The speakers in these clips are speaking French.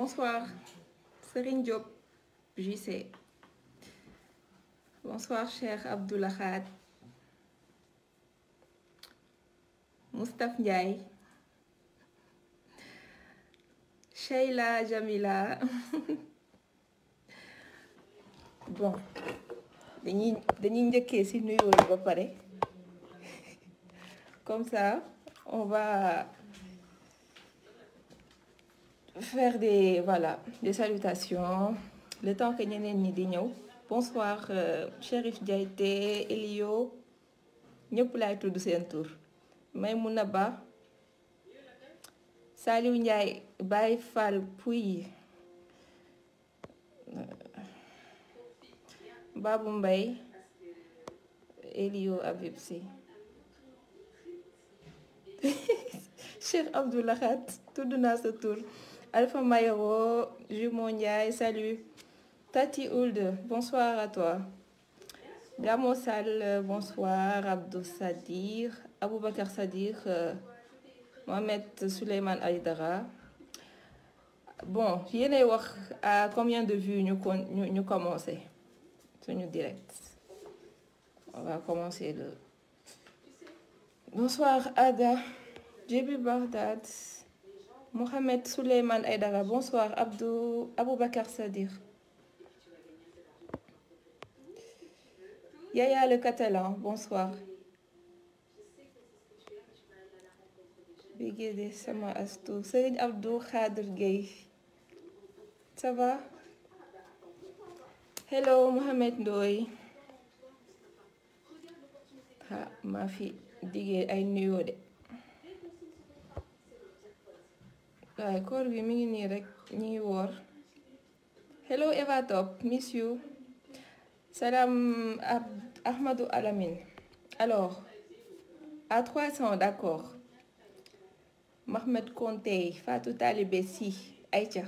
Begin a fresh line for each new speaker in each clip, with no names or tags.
Bonsoir, Serine Diop, JC. Bonsoir, cher Abdoulahad. Moustapha Ndiaye. Sheila Jamila. bon dañuy dañuy njëkkee ci nuyoo ba pare comme ça on va faire des voilà des salutations. Le temps que ñeneen ñi di ñëw. Bonsoir euh, Chérif Diaité Elio. Ñëpp laay tudd seen tur. Maymouna Ba. Saliou Ndiaye Baye Fall Pouy. Babou Mbaye. Elio Habib Sy. Cheikh Abdoulahat tudd naa sa tur Alpha Mayoro Jumo Ndiaye salut. Tati Ould bonsoir à toi. Gamo Sall bonsoir. Abdou Sadir Aboubacar Sadir euh, Mohamed Souleymane Aïdara. Bon yéenay wax à combien de vues ñu con ñu direct. On va commencer le. Bonsoir Ada. Djibi Bardad Mohamed Souleymane Aïdara bonsoir Abdou Aboubacar Sadir. Yaya le Catalan bonsoir. Bigéde sama astu Serigne Abdou Khadir Gueye. Ça va? Hello Mohamed Ndoye. Ha maa fi diggee ay nuyoo de waaye koor bi mi ngi nii rek woor. Hello Eva Top miss you. Salam Ahmadou Alamine. Alors à 300 d'accord. Mohamed Konté Fatou Talibé Si. Aïcha.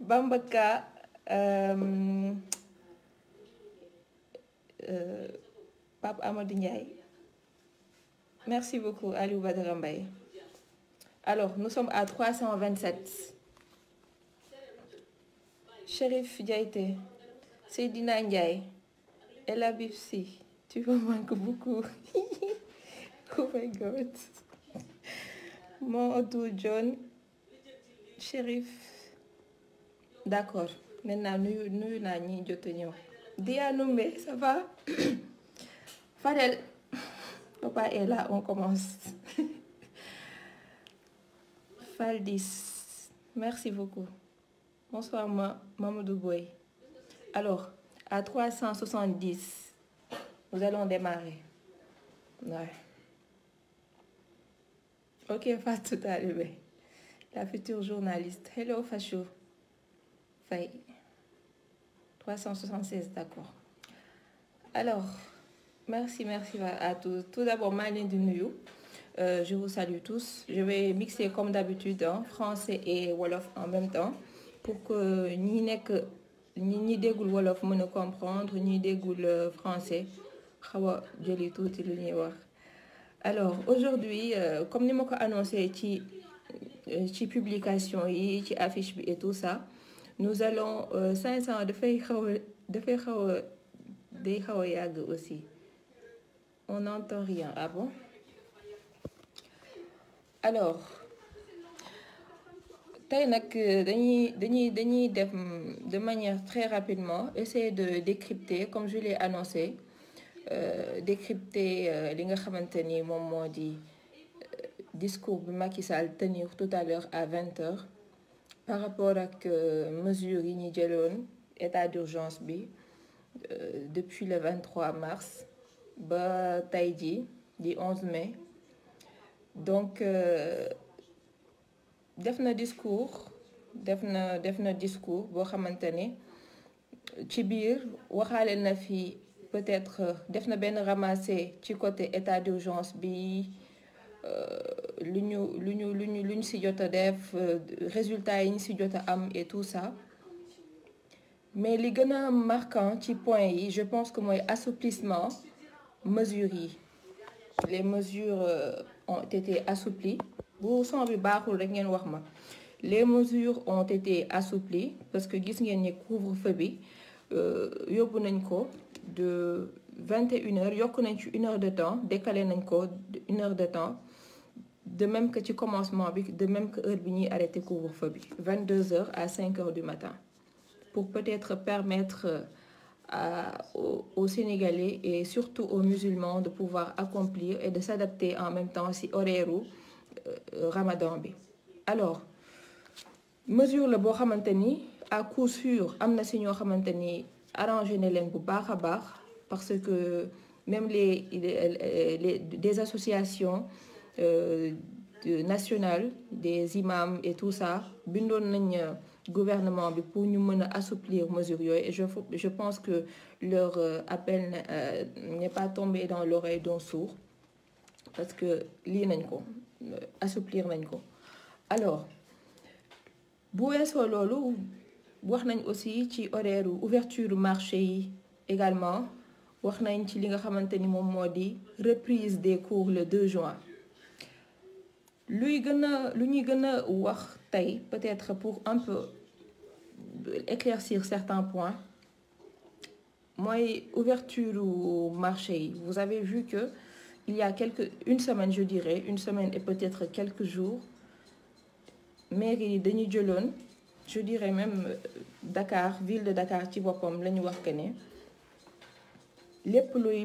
Bambaka euh, euh, Pape Amadou Ndiaye. Merci beaucoup Aliou Badara Mbaye alors nous sommes à 327 Chérif Diaité Seydina Ndiaye El Habib Sy tu me manques beaucoup. Oh my god. Modou John Chérif d'accord. Maintenant nuyu nuyu naa ñi jot a ñëw. Dia Numbe ça va? Fadel papa est là on commence Faldis merci beaucoup. Bonsoir ma Mamadou Boy alors à 370 nous allons démarrer. Ouais. Ok Fatou Talibé la future journaliste. Hello Fachou Faye. 376 d'accord. Alors merci merci à tous. Tout d'abord leen di nuyu euh, je vous salue tous. Je vais mixer comme d'habitude hein, français et wolof en même temps pour que ñi nekk ñi ñi déggul wolof mën a comprendre ñi déggul français ñuy wax. Alors aujourd'hui euh, comme ma ko annoncé ci publication yi ci affiche et tout ça nous allons euh, 500 dafay xaw a dafay aussi. On n'entend rien ah bon? Alors def de manière très rapidement essayer de décrypter comme je l'ai annoncé euh, décrypter euh, li nga discours bi Macky Sall tenir tout à l'heure à 20 heures par rapport ak mesures jëloon état d'urgence bi depuis le 23 mars ba tey ji di 11 mai donc def na discours def na discours peut-être benn ramassé ci état d'urgence bi ñu si résultats si et tout ça. Mais li marquant ci point je pense que assouplissement mesures yi. Les mesures ont été assouplies. Les mesures ont été assouplies parce que gis ngeen ni couvre-feu ko de vingt et une heures yokk nañ ci une heure de temps décalé une heure de temps de même que ci commencement de même que heure bi ñuy arrêté couvre-feu bi vingt deux heures à cinq heures du matin. Pour peut-être permettre aux, Sénégalais et surtout aux musulmans de pouvoir accomplir et de s'adapter en même temps si horaire u Ramadan bi. Alors mesure la boo xamante ni à coup sûr am na si ñoo xamante ni arrangé na parce que même les les des associations euh, nationales des imams et tout ça bindoon nañ gouvernement pour mën a assouplir mesures et je je pense que leur appel euh, n'est pas tombé dans l'oreille d'un sourd parce que lii ko assouplir alors bu weesoo aussi ouverture marché également reprise des cours le 2 juin. Luy gën peut-être pour un peu éclaircir certains points. Mooy ouverture marché yi vous avez vu que il y a quelques une semaine je dirais une semaine et peut-être quelques jours mairie yi dañuy jëloon je dirais même Dakar ville de Dakar ci boppam la ñu wax que ne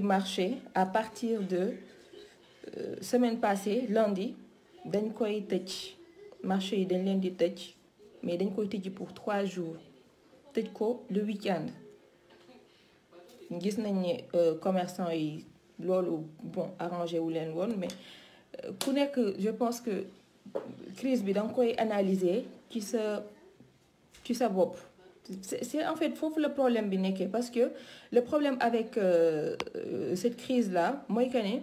marché à partir de euh, semaine passée lundi dañ koy tëj. Marché yi dañ mais dañ koy tëj pour trois jours tëj ko le week-end. Gis nañ ni commerçant yi loolu arrangé wu leen woon mais ku nekk je pense que crise bi da nga koy analyser ci sa ci c'est en fait foofu le problème parce que le problème avec euh, cette crise là mooy que ne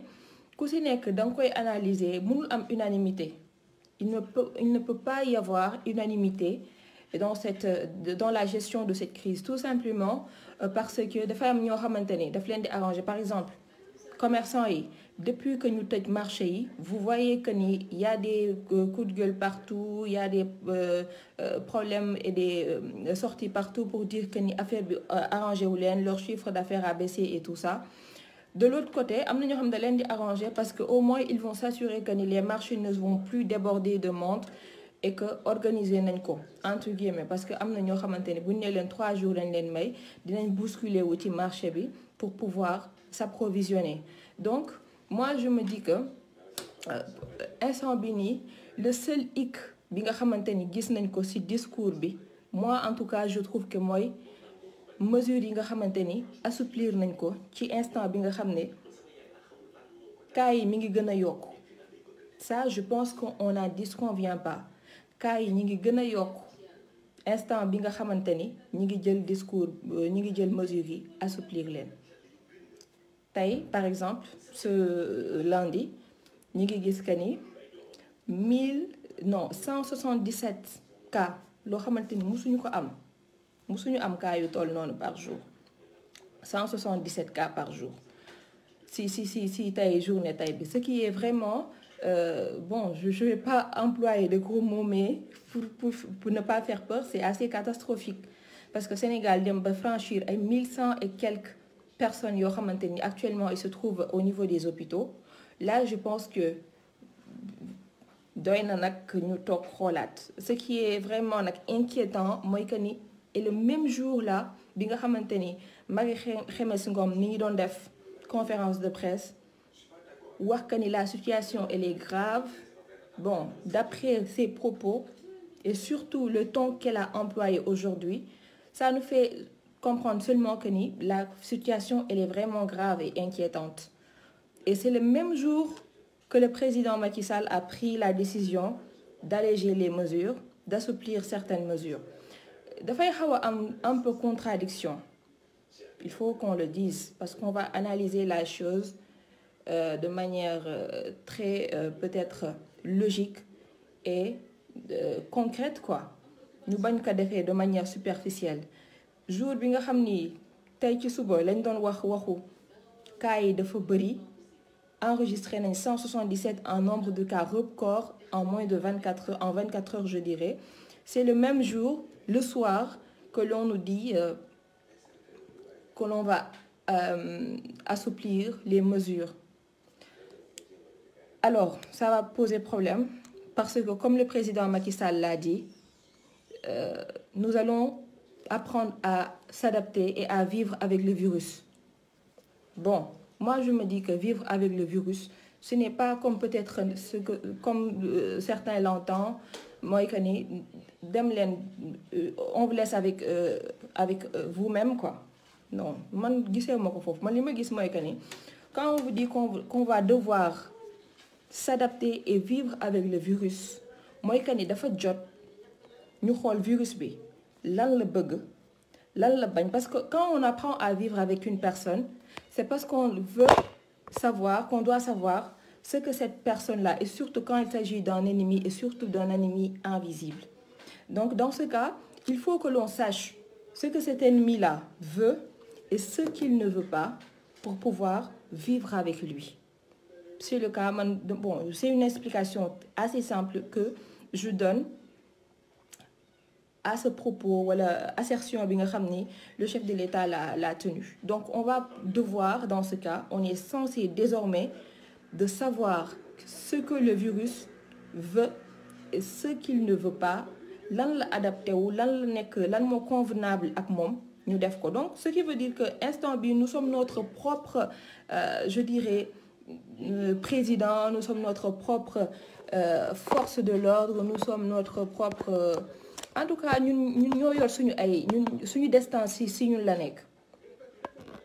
ku si nekk da nga koy analyser mënul am unanimité. Il ne peut il ne peut pas y avoir unanimité dans cette dans la gestion de cette crise tout simplement euh, parce que dafa am ñoo xamante ni par exemple commerçants depuis que ñu tëj marché vous voyez ni y a des euh, coups de gueule partout y a des euh, euh, problèmes et des sorties partout pour dire que ni affaire bi arrangé wu leen leur chiffre d'affaires a baissé et tout ça. De l'autre côté am na ñoo parce que au moins ils vont s'assurer que les marchés ne vont plus déborder de monde et que organiser nañ ko entre guillemets parce que am na ñoo xamante ni bu ñu nee trois jours lañ leen may dinañ bousculer wu ci marché bi pour pouvoir s'approvisionner. Donc moi je me dis que instant bi nii le seul hic bi nga xamante ni gis nañ ko ci discours bi moi en tout cas je trouve que mooy mesures yi nga xamante assouplir nañ ko ci instant bi nga xam ne cas yi mi ngi gën a ça je pense qu'on n'en disconvient pas cas yi ñi ngi gën a instant bi nga xamante ñi ngi jël discours ñi ngi jël mesures yi assouplir leen. Tey par exemple ce lundi ñi ngi gis que ni mille non cent soixante-dix-sept cas loo xamante ni musuñu ko am musuñu am cas yu toll par jour. Cent soixante-dix-sept cas par jour. Si si si si tey journée tey bi ce qui est vraiment euh, bon je je vais pas employer de gros mots mais pour ne pas faire peur c'est assez catastrophique. Parce que Sénégal dem ba franchir ay mille cent et quelques personnes yoo xamante ni actuellement ils se trouvent au niveau des hôpitaux. Là je pense que doy na nag ñu toog xoolaat. Ce qui est vraiment inquiétant mooy que le même jour là bi nga conférence de presse wax que la situation elle est grave. Bon d'après ses propos et surtout le ton qu'elle a employé aujourd'hui ça nous fait comprendre seulement que la situation elle est vraiment grave et inquiétante. Et c'est le même jour que le président Macky Sall a pris la décision d'alléger les mesures d'assouplir certaines mesures. Dafay xaw a un peu contradiction. Il faut qu'on le dise parce qu'on va analyser la chose euh, de manière euh, très euh, peut-être logique et concrète quoi ñu bañ ko de manière superficielle jour bi nga xam ni tey ci suba lañ doon wax waxu enregistré 177 en nombre de cas record en moins de 24 heures, en 24 heures je dirais. C'est le même jour, le soir, que l'on nous dit que l'on va assouplir les mesures. Alors, ça va poser problème parce que comme le président Macky Sall l'a dit, euh, nous allons apprendre à s'adapter et à vivre avec le virus. Bon, moi je me dis que vivre avec le virus, ce n'est pas comme peut-être ce que comme euh, certains l'entendent, dem leen on vous laisse avec euh, avec vous-même quoi. Non, quand on vous dit qu'on va devoir s'adapter et vivre avec le virus. Mooy que ni dafa jot ñu xool virus bi lan la parce que quand on apprend à vivre avec une personne c'est parce qu'on veut savoir qu'on doit savoir ce que cette personne-là et surtout quand il s'agit d'un ennemi et surtout d'un ennemi invisible. Donc dans ce cas il faut que l'on sache ce que cet ennemi-là veut et ce qu'il ne veut pas pour pouvoir vivre avec lui c'est le cas bon c'est une explication assez simple que je donne à ce propos wala assertion le chef de l'État l'a l'a tenu. Donc on va devoir dans ce cas on est censé désormais de savoir ce que le virus veut et ce qu'il ne veut pas lan la adapté wu lan convenable moom ñu def ko. Donc ce qui veut dire que instant nous sommes notre propre euh, je dirais président nous sommes notre propre euh, force de l'ordre nous sommes notre propre en tout cas ñun ñun ñoo destin si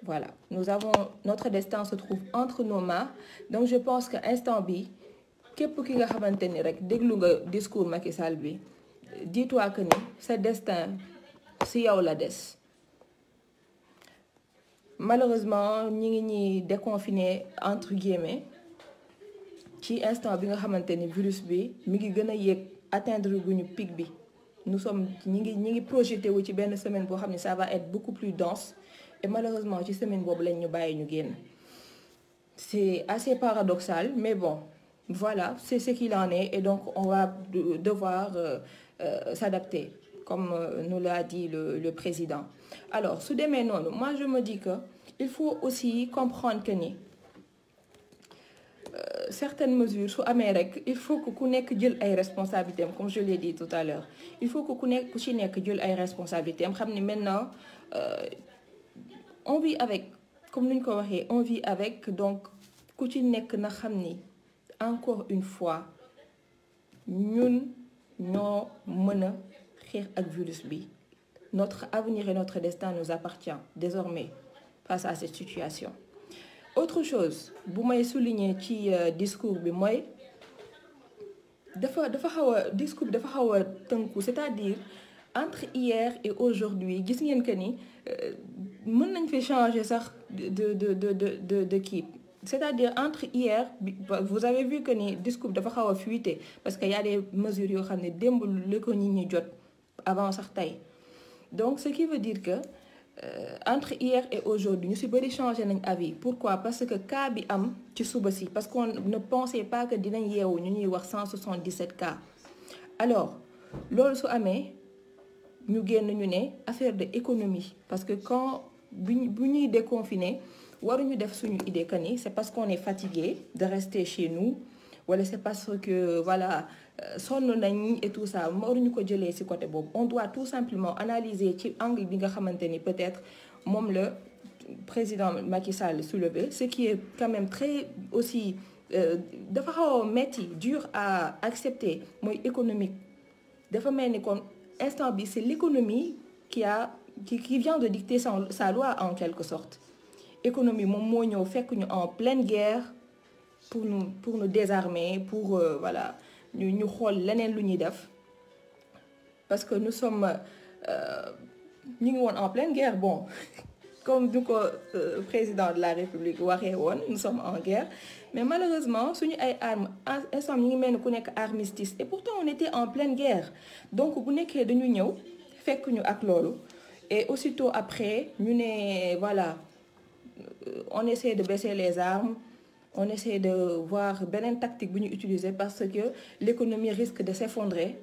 voilà. Nous avons notre destin se trouve entre nos mains. Donc je pense que instant bi képp ki nga xamante ni rek déglu nga discours Macky Sall bi dis-toi que ni sa destin si yow la malheureusement ñi ngi ñuy déconfiné entre guillemets. Ci instant bi nga xamante virus bi mi ngi atteindre guñu pic bi. Nous sommes ñi ngi ñi ngi projeté semaine boo ça va être beaucoup plus dense. Et malheureusement ci semaine boobu lañ ñu bàyyi ñu génn. C'est assez paradoxal mais bon voilà c'est ce qu'il en est. Et donc on va devoir euh, euh, s'adapter comme euh, nous l'a dit le président alors su demee noonu moi je me dis que il faut aussi comprendre que ni certaines mesures su amee rek il faut que ku nekk jël responsabilités comme je l'ai dit tout à l'heure. Il faut que ku nekk ku responsabilités maintenant on vit avec comme ni ñu ko waxee on vit avec donc ku ci nekk encore une fois ñun ñoo mën a xeex ak virus notre avenir et notre destin nous appartient désormais face à cette situation. Autre chose bu may souligner ci a discours c'est-à-dire entre hier et aujourd'hui gis ngeen que fi changer de de de de de c'est-à-dire entre hier vous avez vu que ni discours dafa xaw a fuité parce que y a des mesures yoo xam ne avant sax tey donc ce qui veut dire que Euh, entre hier et aujourd'hui ñu ci bari changé nañ avis. Pourquoi? Parce que cas bi am ci suba si. Parce qu'on ne pensait pas que dinañ yeewu ñu ñuy wax 177 cas. Alors loolu su amee ñu génn ñu ne affaire de économie. Parce que quand bu bu ñuy c'est parce qu'on est fatigué de rester chez nous wala c'est parce que voilà nañ et tout ça on doit tout simplement analyser ci angle bi nga xamante ni peut-être moom la président Macky Sall soulevé ce qui est quand même très aussi dafa xaw dur à accepter mooy économique. Dafa mel c'est l'économie qui a qui vient de dicter sa loi en quelque sorte. Économie moom moo ñëw fekk en pleine guerre pour nous pour nous désarmer pour euh, voilà ñu ñu xool leneen lu ñuy parce que nous sommes ñu ngi woon en pleine guerre bon. Comme du ko euh, président de la république waxee woon nous sommes en guerre. Mais malheureusement suñu ay armes instant ñu ngi mel ni ku armistice. Et pourtant on était en pleine guerre. Donc bu nekkee dañu ñëw fekk ñu ak loolu. Et aussitôt après ñu ne voilà on essaie de baisser les armes on essaie de voir beneen tactique bu ñu utiliser parce que l'économie risque de s'effondrer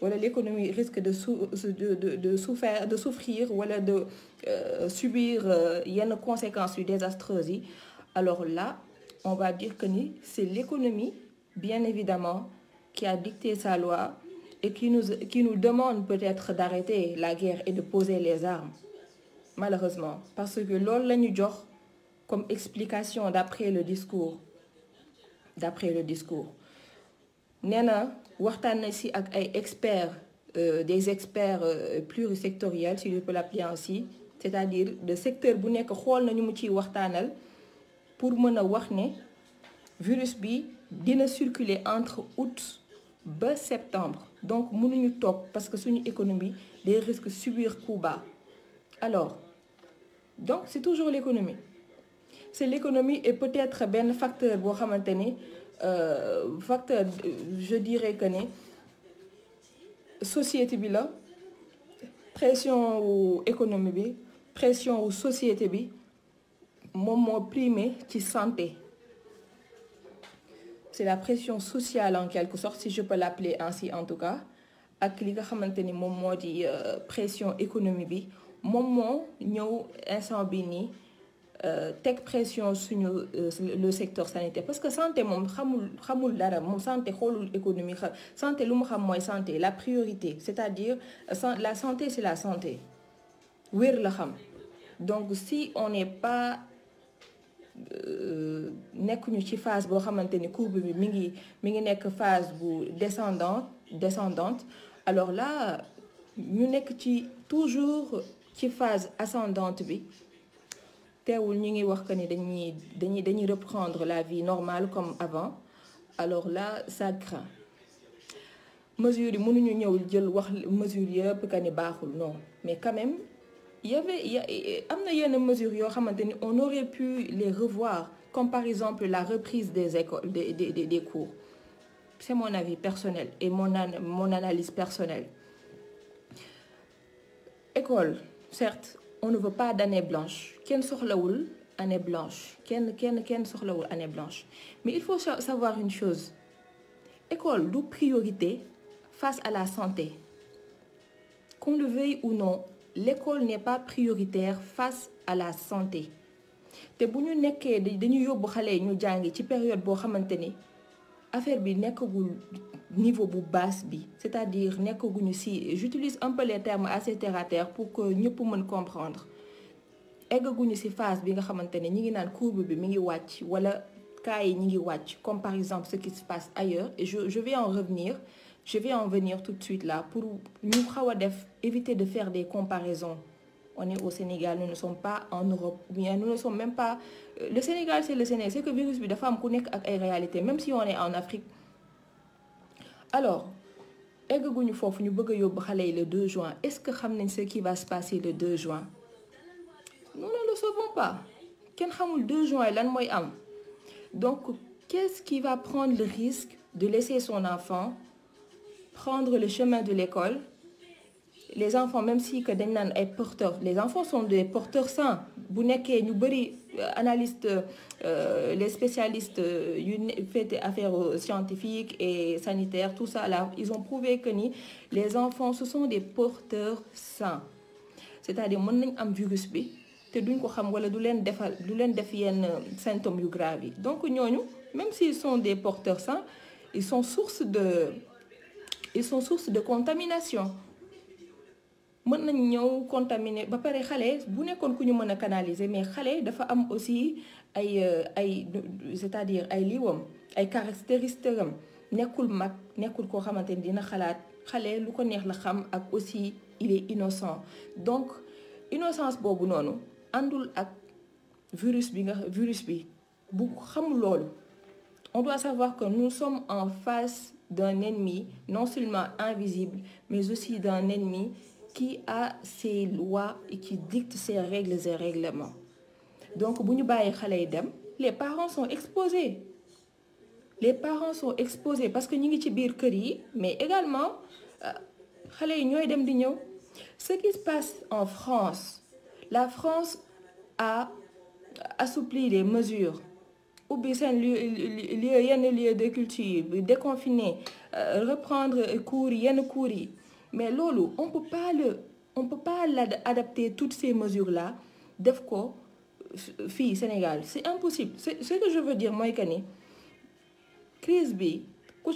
wala l'économie risque de sou de de de souffrir de de euh, subir euh, yenn conséquences yu désastreuses alors là on va dire que c'est l'économie bien évidemment qui a dicté sa loi et qui nous qui nous demande peut-être d'arrêter la guerre et de poser les armes malheureusement. Parce que loolu la ñu jox comme explication d'après le discours d'après le discours. Nee na waxtaan na euh, des experts euh, plurisectoriels si je peux l'appeler ainsi c'est-à-dire de secteur bu nekk xool nañu pour mën a virus bi dina circuler entre août ba septembre. Donc mënuñu toog parce que suñu économie des risques subir coup bas alors donc c'est toujours l'économie c'est l'économie et peut-être benn facteur boo xamante ni euh, facteur je dirais que ne société bi pression wu économie bi pression wu société bi moom moo primé ci santé. C'est la pression sociale en quelque sorte si je peux l'appeler ainsi en tout cas ak li nga xamante ni moom moo di pression économie bi moom moo ñëw instant teg pression suñu le secteur sanitaire. Parce que santé moom xamul xamul dara. Santé xoolul économie santé lu mu xam santé la priorité. C'est-à-dire la santé c'est la santé. Wér la xam. Donc si on n'est pas nekkuñu ci phase boo xamante ni courbe bi mi ngi mi ngi nekk phase bu descendante descendante alors là ñu nekk ci toujours ci phase ascendante bi teewul ñu ngi wax que ni reprendre la vie normale comme avant. Alors là ça craint. Non. Mais quand même y avait on aurait pu les revoir comme par exemple la reprise des écoles des cours. C'est mon avis personnel et mon mon analyse personnelle. École certes on ne veut pas d'année blanche. Kenn soxlawul année blanche. Kenn kenn kenn soxlawul année blanche. Mais il faut savoir une chose. École du priorité face à la santé. Qu'on le veuille ou non l'école n'est pas prioritaire face à la santé. Te bu ñu nekkee dañu yóbbu xale ñu jàngi ci période boo xamante ni affaire bi nekkagul niveau bu basse bi. C'est-à-dire nekkaguñu ci j'utilise un peu les termes assez terre à terre pour que ñëpp mën comprendre. Eggaguñu ci phase bi nga xamante ñi ngi naan courbe bi mi ngi wàcc wala cas yi ñi ngi wàcc comme par exemple ce qui se passe ailleurs. Et je vais en revenir je vais en venir tout de suite là pour ñu éviter de faire des comparaisons. On est au Sénégal nous ne sommes pas en Europe bien nous ne sommes même pas le Sénégal c'est le Sénégal c'est que virus bi dafa am ku nekk ak ay réalités même si on est en Afrique alors le 2 juin. Est-ce que xam nañ ce qui va se passer le 2 juin? Nous ne le savons pas. Kenn xamul 2 juin am. Donc qu'est-ce qui va prendre le risque de laisser son enfant prendre le chemin de l'école? Les enfants même si que dañ naan ay porteurs les enfants sont des porteurs sains analystes euh, les spécialistes yu fait affaires scientifiques et sanitaires tout ça là ils ont prouvé que ni les enfants ce sont des porteurs sains. C'est-à-dire mën nañ am virus bi te duñ ko xam wala du defal du yenn symptômes yu graves yi. Donc ñooñu même s'ils sont des porteurs sains ils sont source de ils sont source de contamination mën nañ ñëw contaminer ba pare xale bu nekkoon ku ñu mën a canaliser mais xale dafa am aussi ay ay c'est-à-dire ay liiwam ay caractéristiques am. Nekkul mag nekkul koo xamante ni dina xalaat xale lu ko neex la xam ak aussi il est innocent. Donc innocence boobu noonu àndul ak virus bi nga virus bi. Bu xamul loolu on doit savoir que nous sommes en face d'un ennemi non seulement invisible mais aussi d'un ennemi qui a ses lois et qui dicte ses règles et règlements. Donc bu les parents sont exposés. Les parents sont exposés parce que ñu ngi ci mais également ñëw. Ce qui se passe en France la France a assoupli les mesures. Ubbi seen lieu yenn lieu de culture déconfiner reprendre cours yenn cours mais loolu on peut pas le on peut pas l'adapter toutes ces mesures là def ko fii Sénégal. C'est impossible. C'est ce que je veux dire mooy que crise bi ku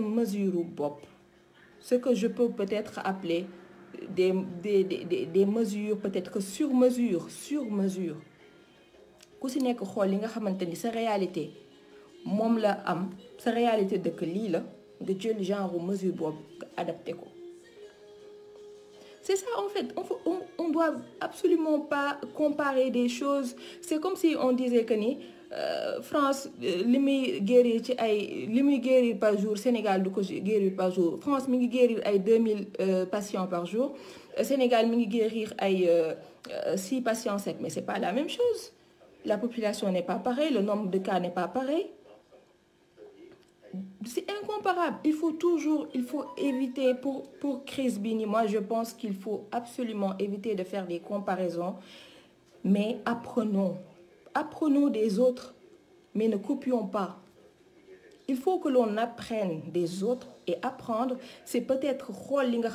mesure ce que je peux peut-être appeler des des des des mesures peut-être que sur mesure sur mesure. Ku ci réalité moom la réalité dëkk lii la nga jël genre mesure c'est ça en fait. On on doit absolument pas comparer des choses. C'est comme si on disait que ni euh, France ay li muy guérir par jour Sénégal du guérir par jour. France mi ngi guérir ay 2000 euh, patients par jour. Sénégal mi ngi guérir ay 6 patients secs mais c'est pas la même chose. La population n'est pas pareille le nombre de cas n'est pas pareil c'est incomparable. Il faut toujours il faut éviter pour pour crise bi ni moi je pense qu'il faut absolument éviter de faire des comparaisons. Mais apprenons. Apprenons des autres mais ne copions pas. Il faut que l'on apprenne des autres et apprendre. C'est peut-être xool li nga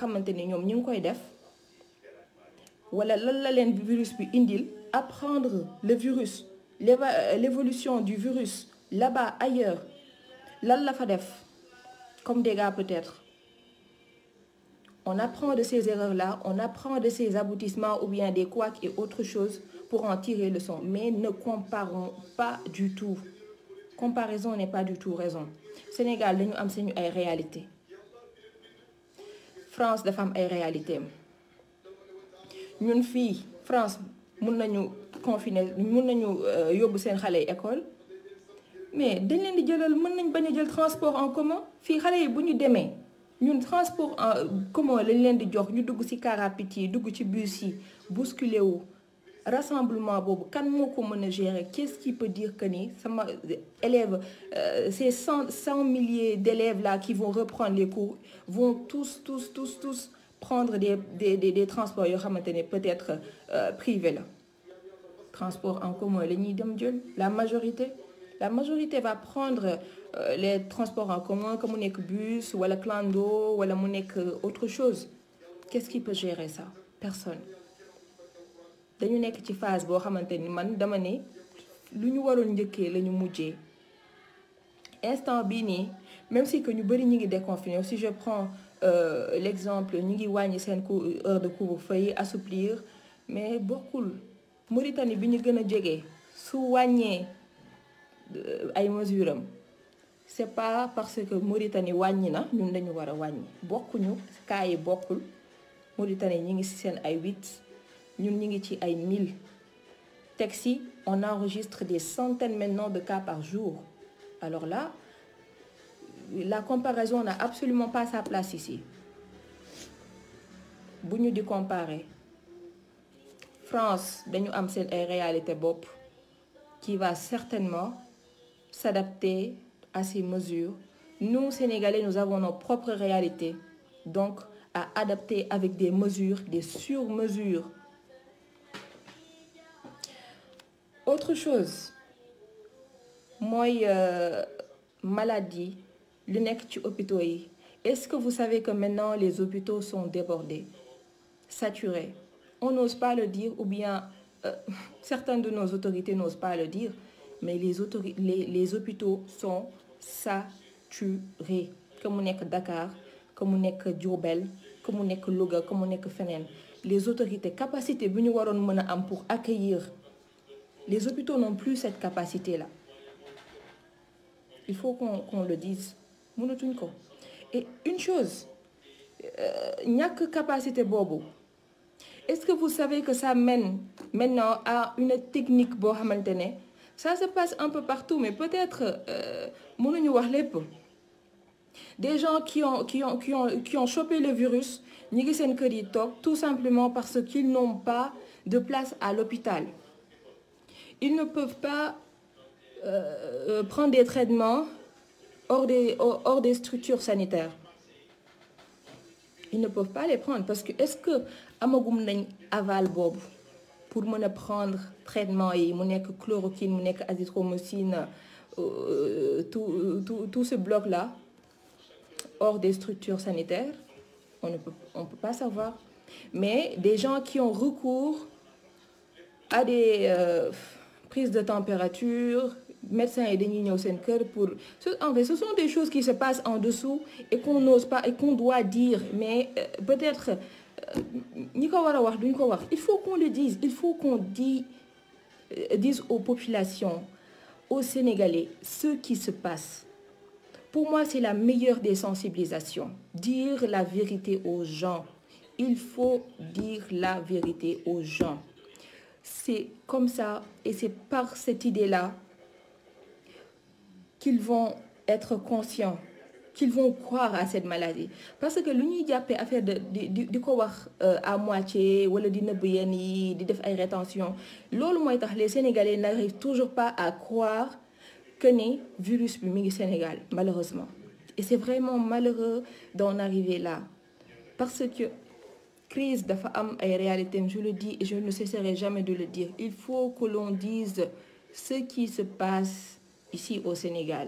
leen virus indil? Apprendre le virus l'évolution du virus là-bas ailleurs lan la comme dégâts peut-être. On apprend de ces erreurs-là on apprend de ces aboutissements ou bien des couacs et autres choses pour en tirer leçon mais ne comparons pas du tout. Comparaison n'est pas du tout raison. Sénégal am suñu ay réalité France dafa am ay réalité ñun fii France nañu yóbbu seen xale yi école mais dañ leen di jëlal mën nañ bañ a transport en commun. Fii xale yi bu ñu demee ñun transport en commun lañ leen di jox ñu dugg ci car yi bousculer wu. Rassemblement boobu kan moo ko mën gérer? Qu'est-ce qui peut dire que élèves euh, ces cent cent milliers d'élèves là qui vont reprendre les cours vont tous tous tous tous prendre des des des, des transports yoo xamante ne peut-être euh, privé transport en commun la ñuy dem jël la majorité la majorité va prendre euh, les transports en commun comme nekk bus wala clando wala mu nekk autre chose. Qu'est-ce qui peut gérer ça? Personne. Dañu nekk ci phase boo xamante ni man dama njëkkee la instant bii même si que ñu bari ñu si je prends euh, l'exemple ñu ngi wàññi seen heure de couvre-feu yi assouplir mais bokkul. Mauritanie bi ñu gën a ay mesures am. C'est pas parce que Mauritanie wàññi na ñun dañu war a wàññi. Bokkuñu cas yi Mauritanie ñi ngi ci seen ay huit ñun ñu ngi ci ay on enregistre des centaines maintenant de cas par jour. Alors là la comparaison n'a absolument pas sa place ici. Bu ñu di comparer France dañu am seen réalité qui va certainement s'adapter à ces mesures. Nous Sénégalais nous avons nos propres réalités. Donc à adapter avec des mesures des sur-mesures. Autre chose mooy euh, maladie lu nekk ci hôpitaux est-ce que vous savez que maintenant les hôpitaux sont débordés saturés? On n'ose pas le dire ou bien euh, certaines de nos autorités n'osent pas le dire mais les hôpitaux sont saturés. Que mu nekk Dakar que mu nekk Diourbel que mu nekk Louga que mu nekk feneen. Les autorités capacité a pour accueillir les hôpitaux n'ont plus cette capacité-là. Il faut qu'on le dise. Et une chose ñàkk euh, capacité boobu est-ce que vous savez que ça mène maintenant à une technique boo ça se passe un peu partout mais peut-être lépp. Des gens qui ont qui ont qui ont qui ont chopé le virus tout simplement parce qu'ils n'ont pas de place à l'hôpital. Ils ne peuvent pas euh, prendre des traitements hors des hors, des structures sanitaires. Ils ne peuvent pas les prendre parce que est-ce que amagum aval boobu? Pour mën a prendre traitement yi mu nekk chloroquine mu nekk azithromycine euh, tout tout tout ce bloc là hors des structures sanitaires on ne peut on peut pas savoir. Mais des gens qui ont recours à des euh, prises de température médecins yi dañuy ñëw seen kër pour en fait ce sont des choses qui se passent en dessous et qu'on n'ose pas et qu'on doit dire. Mais euh, peut-être il faut qu'on le dise il faut qu'on euh, dise aux populations aux Sénégalais ce qui se passe. Pour moi c'est la meilleure des sensibilisations. Dire la vérité aux gens. Il faut dire la vérité aux gens. C'est comme ça et c'est par cette idée-là qu'ils vont être conscients qu'ils vont croire à cette maladie. Parce que lu ñuy jàppee affaire de di wax à moitié wala di nëbb yenn yi di rétention les Sénégalais n'arrivent toujours pas à croire que ni virus bi mi ngi Sénégal malheureusement. Et c'est vraiment malheureux d'en arriver là. Parce que crise dafa am ay réalités je le dis et je ne cesserai jamais de le dire. Il faut que l'on dise ce qui se passe ici au Sénégal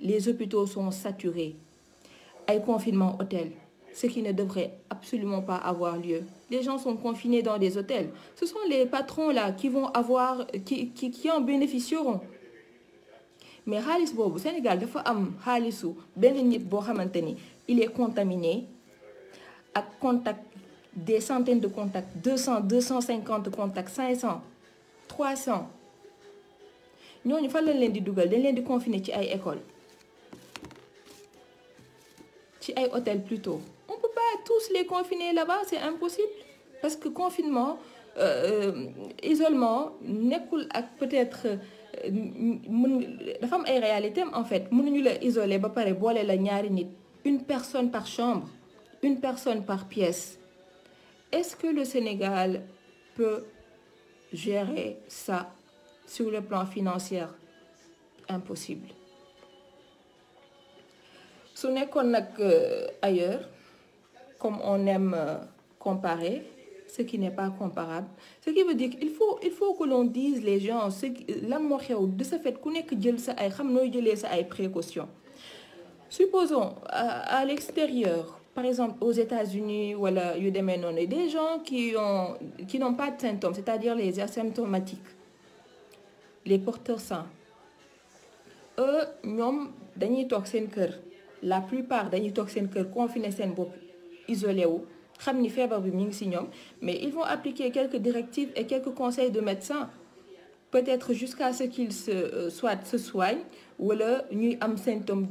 les hôpitaux sont saturés. Ay confinement hôtel ce qui ne devrait absolument pas avoir lieu. Les gens sont confinés dans des hôtels. Ce sont les patrons là qui vont avoir qui qui qui en bénéficieront. Mais xaalis boobu Sénégal am il est contaminé ak contact des centaines de contacts 200 250 contacts 500 300 ñooñu fan lañ leen di dugal? Dañ leen di confiner ci ay écoles ci ay hôtels plutôt on peut pas tous les confiner là-bas c'est impossible. Parce que confinement euh, isolement nekkul ak peut-être mën dafa am ay réalités en fait. Mënuñu la isoler ba pare boole la une personne par chambre une personne par pièce. Est-ce que le Sénégal peut gérer ça sur le plan financier? Impossible su nekkoon nag ailleurs comme on aime comparer ce qui n'est pas comparable. Ce qui veut dire qu'il faut il faut que l'on dise les gens ce de ce fait ku nekk jël sa ay xam nooy précautions. Supposons à, l'extérieur par exemple aux États-Unis wala yu demee noonu des gens qui ont qui n'ont pas de symptômes c'est-à-dire les asymptomatiques les porteurs sains eux ñoom dañuy toog seen la plupart dañuy toog seen kër confiner seen bopp mais ils vont appliquer quelques directives et quelques conseils de médecins. Peut-être jusqu'à ce qu'ils se soit se soignent wala ñuy am symptôme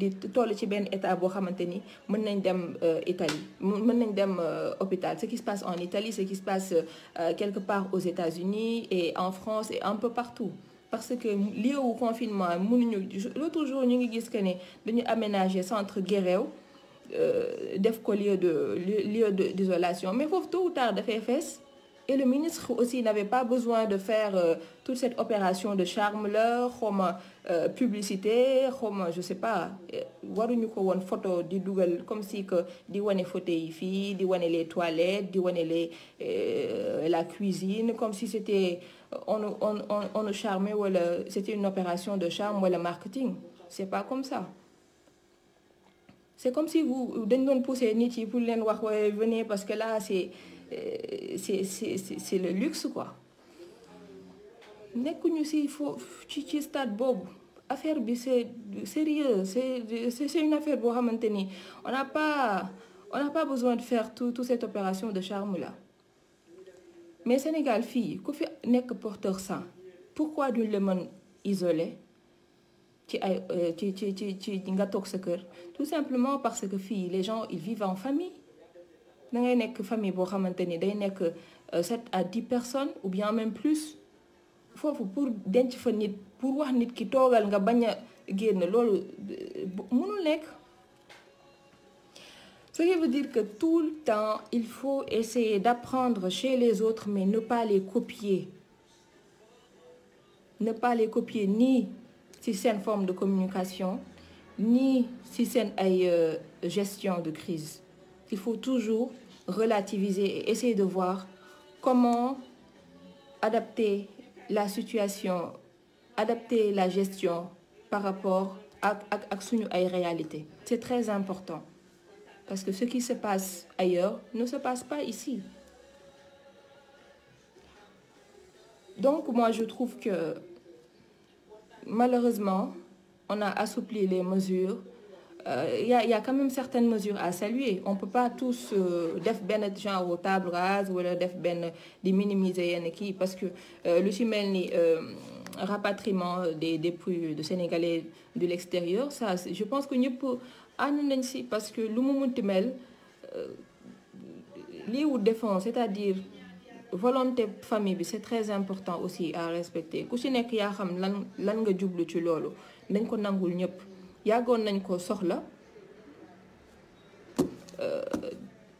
état ce qui se passe en Italie ce qui se passe quelque part aux États-Unis et en France et un peu partout parce que lieu wu confinement l'autre jour ñu ngi gis que centre Guéréo def ko lieu de lieu d'isolation. Mais foofu tôt ou tard dafay fees. Et le ministre aussi n'avait pas besoin de faire euh, toute cette opération de charme là xawma euh, publicité xawma je sais pas waruñu ko photo di dugal comme si que di wane fauteuil yi di les toilettes euh, la cuisine comme si c'était on on on on nous charmait c'était une opération de charme wala marketing. C'est pas comme ça. C'est comme si vous doon pousser yi pour waaye venez parce que là c'est c'est c'est c'est le luxe quoi. Nekkuñu si foofu ci ci stade boobu. Affaire bi c'est sérieux c'est c'est une affaire boo xamante ni on n'a pas on n'a pas besoin de faire tout toute cette opération de charme là mais Sénégal fii ku fi nekk porteur pourquoi duñ la mën sa kër? Tout simplement parce que fii les gens ils vivent en famille. Da ngay nekk famille boo xamante nekk sept à dix personnes ou bien même plus. Foofu pour denc fa nit pour wax ce qui veut dire que tout le temps il faut essayer d'apprendre chez les autres mais ne pas les copier. Ne pas les copier ni ci seen forme de communication ni ci seen ay gestion de crise. Il faut toujours relativiser et essayer de voir comment adapter la situation adapter la gestion par rapport ak ak suñu ay réalité c'est très important parce que ce qui se passe ailleurs ne se passe pas ici. Donc moi je trouve que malheureusement on a assoupli les mesures. Il y a il y a quand même certaines mesures à saluer. On peut pas tous def benn genre table rase wala def benn di minimiser parce que lu ci mel ni rapatriement des dépouilles de Sénégalais de l'extérieur ça je pense que ñëpp parce que lu mu munti mel défense c'est-à-dire volonté famille c'est très important aussi à respecter. Ku ci nekk yaa xam lan lan nga soxla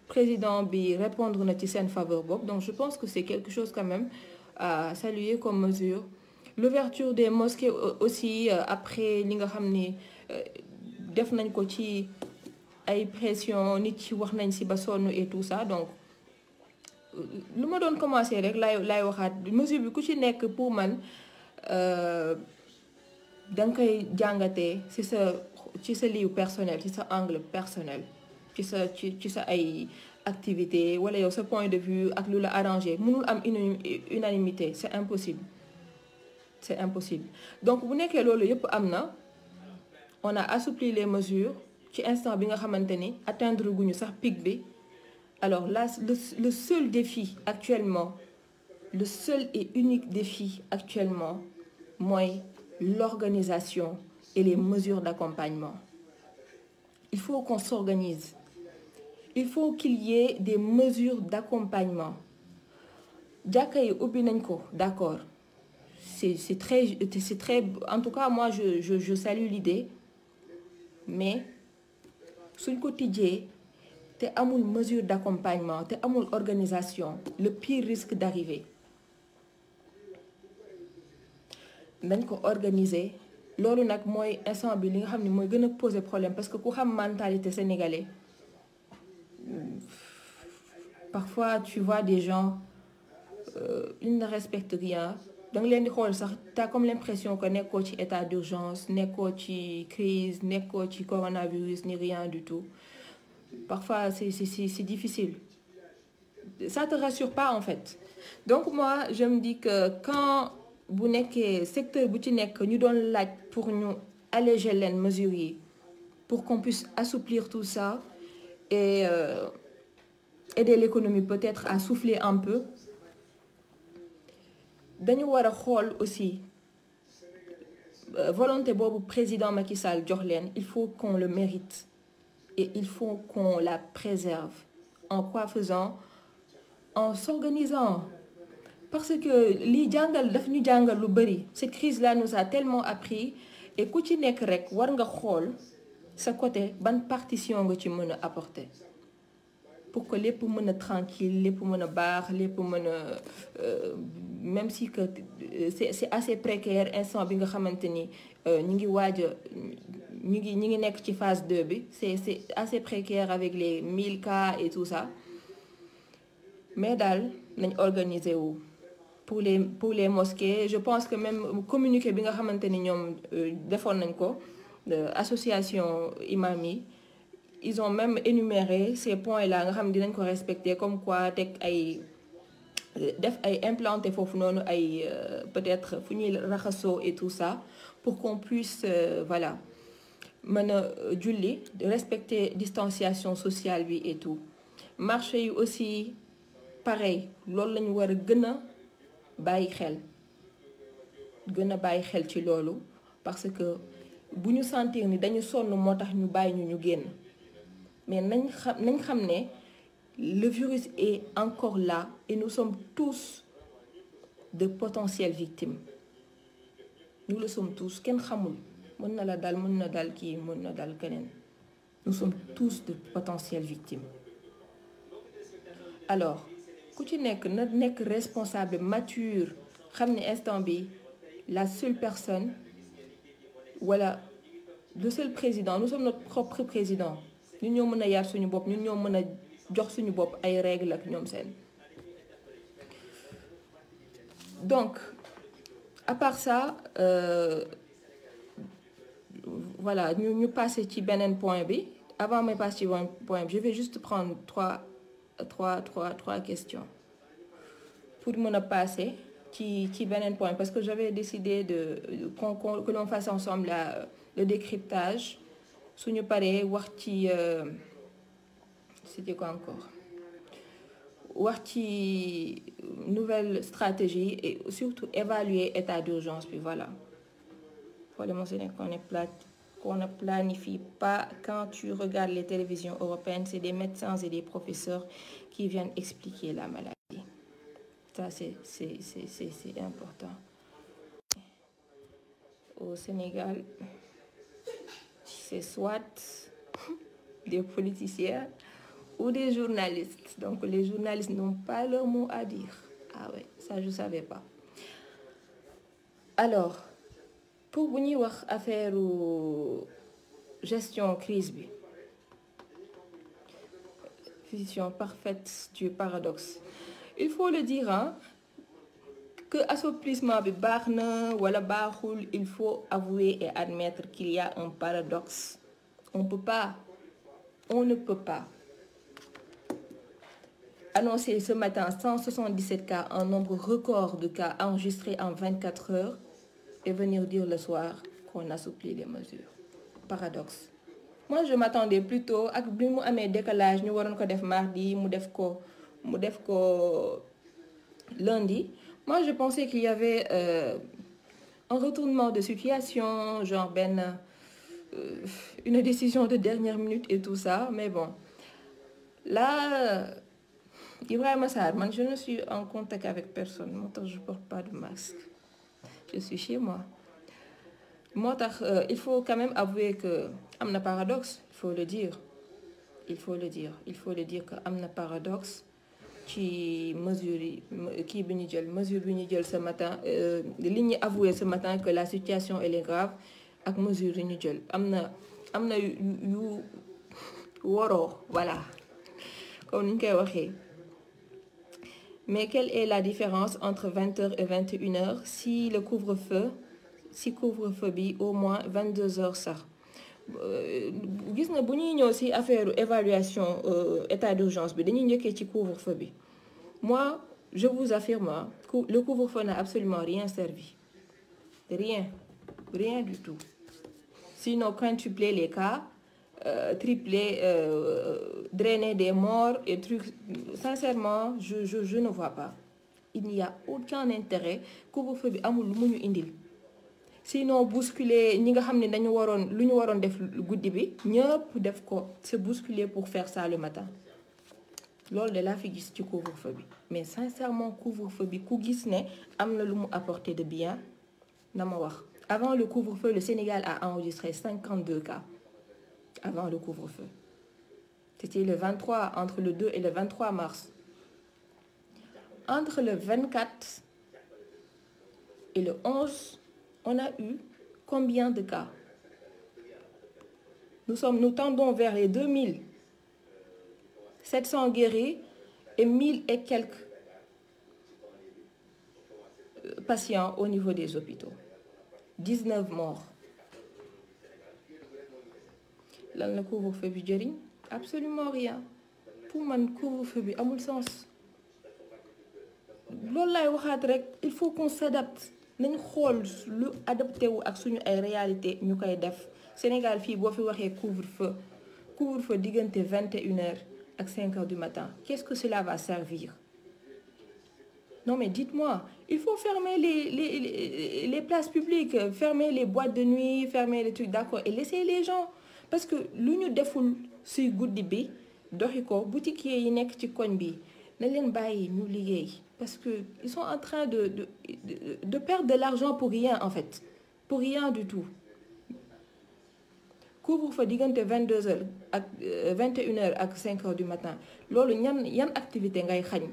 président répondre na ci seen faveur donc je pense que c'est quelque chose quand même à saluer comme mesure. L'ouverture des mosquées aussi après li def nañ ko ci ay pression nit ci wax nañ ci ba sonn et tout ça donc lu ma doon commencer rek lay lay waxaat mesure bi ku ci nekk pour man danga koy jàngatee ci sa ci sa lieu personnel ci sa angle personnel ci sa ci ci sa ay activité wala yow sa point de vue ak lu la arrangé. Mënul am unanimité c'est impossible. C'est impossible. Donc bu nekkee loolu yëpp am na on a assoupli les mesures ci instant bi nga atteindre guñu sax pic alors là le, seul défi actuellement le seul et unique défi actuellement mooy l'organisation et les mesures d'accompagnement. Il faut qu'on s'organise. Il faut qu'il y ait des mesures d'accompagnement. Jàkka d'accord. C'est très très en tout cas moi je je salue l'idée mais suñ ko tijjee te amul mesure d'accompagnement te amul organisation le pire risque d'arriver. Dañ ko organiser. Loolu nag mooy instant bi li nga xam ne mooy gën poser problème parce que ku xam mentalité sénégalais parfois tu vois des gens euh, ils ne respectent rien da nga leen comme l'impression que nekkoo ci état d'urgence nekkoo ci crise nekkoo coronavirus ni rien du tout. Parfois c'est difficile. Ça te rassure pas en fait. Donc moi je me dis que quand bu nekkee secteur bu ci nekk ñu pour ñu alléger leen mesures pour qu'on puisse assouplir tout ça et euh, aider l'économie peut-être à souffler un peu dañu war aussi volonté boobu président Macky Sall il faut qu'on le mérite et il faut qu'on la préserve en quoi faisant? En s'organisant. Parce que lii jàngal daf ñu jàngal lu bari. Cette crise là nous a tellement appris et ku ci nekk rek war nga xool sa côté ban partition nga ci mën a pour que lépp mën a tranquille lépp mën a baax lépp a même si que c'est c'est assez précaire instant bi nga xamante ni ñu ngi waaj a ñu ngi ñu phase 2 bi. C'est c'est assez précaire avec les 1000 cas et tout ça. Mais daal nañ organiser wu pour les pour les mosquées. Je pense que même communiqué bi nga xamante ni ñoom defoon nañ ko ils ont même énuméré ces points là nga xam dinañ ko respecter comme quoi teg ay def ay implanter foofu noonu ay peut-être fu ñuy et tout ça pour qu'on puisse voilà mën a julli respecter distanciation sociale bi et tout. Marché yi aussi pareil loolu lañu war a gën a xel gën a xel ci loolu parce que bu ñu sentir ni dañu sonn moo tax ñu bàyyi ñu ñu génn mais nañ xam le virus est encore là et nous sommes tous de potentielles victimes. Nous le sommes tous. Nous sommes tous de potentielles victimes. Alors ku ci nekk responsable mature la seule personne wala le seul président nous sommes notre propre président ñun ñoo mën a yar suñu bopp ñun ñoo mën a jox suñu bopp ay ak ñoom seen. Donc à part ça euh, voilà ñu ñu passer ci beneen point bi. Avant may passer ci point bi je vais juste prendre trois trois trois trois questions pour mën a passer ci ci beneen point parce que j'avais décidé de qu'on que l'on fasse ensemble la le décryptage suñu paree wax ci c'était quoi encore? Wax ci nouvelle stratégie et surtout évaluer état d'urgence puis voilà. Problème c'est qu'on est plate qu'on ne planifie pas. Quand tu regardes les télévisions européennes c'est des médecins et des professeurs qui viennent expliquer la maladie. Ça c'est important. Au Sénégal c'est soit des politiciens ou des journalistes. Donc les journalistes n'ont pas leur mot à dire. Ah ouais ça je savais pas. Alors pour bu ñuy wax affaire gestion crise bi gestion parfaite du paradoxe il faut le dire hein que assouplissement bi baax na wala baaxul il faut avouer et admettre qu'il y a un paradoxe. On peut pas on ne peut pas annoncer ce matin 177 cas un nombre record de cas enregistrés en 24 heures et venir dire le soir qu'on assouplit les mesures. Paradoxe. Moi je m'attendais plutôt ak bi mu amee décalage ñu waroon ko def mardi mu def lundi moi je pensais qu'il y avait euh, un retournement de situation genre benn euh, une décision de dernière minute et tout ça mais bon. Là Ibrahima Sarr man je ne suis en contact avec personne. Tax je porte pas de masque. Je suis chez moi. Tax euh, il faut quand même avouer que am na paradoxe il faut le dire. Il faut le dire. Il faut le dire que am na paradoxe ci mesure yi mesure bi ce matin li ñu avoué ce matin que la situation elle est grave ak mesure yi ñu jël. Am na voilà. Comme ni koy mais quelle est la différence entre vingt heures et vingt et une heures si le couvre-feu si couvre-feu au moins vingt deux heures gis nga bu ñuy ñëw ci affaire évaluation état d'urgence bi dañuy njëkkee ci couvre-feu bi. Moi je vous affirme le couvre-feu n'a absolument rien servi. Rien. Rien du tout. Sinon quintupler les cas euh, tripler euh, drainer des morts et trucs. Sincèrement je je je ne vois pas. Il n'y a aucun intérêt. Couvre-feu bi amul lu indil sinon bousculer ñi nga xam ne dañu waroon lu ñu def bi def se bousculer pour faire ça le matin. Loolu de laa fi gis couvre-feu mais sincèrement couvre-feu bi ku gis ne am apporter de bien avant le couvre-feu le Sénégal a enregistré 52 cas avant le couvre-feu. C'était le 23 entre le 2 et le 23 mars. Entre le 24 et le 11 on a eu combien de cas? Nous sommes nous tendons vers les 2000 700 guéris et 1000 et quelques patients au niveau des hôpitaux. 19 morts. Lan la couvre-feu absolument rien. Pour man couvre-feu sens. Il faut qu'on s'adapte nañ xool lu adapté wu ak suñu ay réalité ñu koy def. Sénégal fii boo fi waxee couvre-feu couvre-feu diggante 21 heures ak 5 heures du matin qu'est-ce que cela va servir? Non mais dites-moi il faut fermer les les les, places publiques fermer les boîtes de nuit fermer les trucs d'accord et laisser les gens. Parce que lu ñu deful suy guddi bi doxi ko boutiquiers yi nekk ci koñ bi na leen bàyyi ñu parce que ils sont en train de de de, de perdre de l'argent pour rien en fait. Pour rien du tout. Couvre-feu diggante 22 heures ak 21 heures ak 5 heures du matin. Loolu ñan yan activité ngay xañ?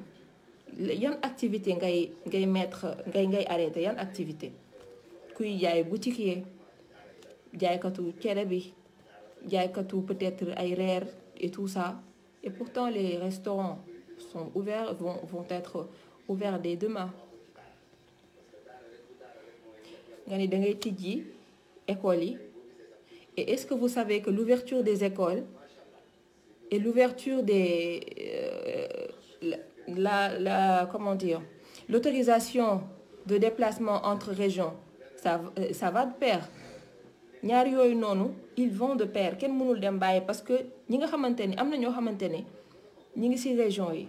Yan activité ngay ngay mettre ngay ngay arrêter? Yan activité? Kuy jaay boutiquier jaaykatu cere bi jaaykatu peut-être ay reer et tout ça. Et pourtant les restaurants sont ouverts vont vont être ouverts dès demain. Nga ni école et est-ce que vous savez que l'ouverture des écoles et l'ouverture des euh, la la comment dire l'autorisation de déplacement entre régions ça ça va de pair. Ñaar yooyu noonu ils vont de pair. Kenn mënul dem bàyyi parce que ñi nga xamante ni am na ñi ngi ci région yi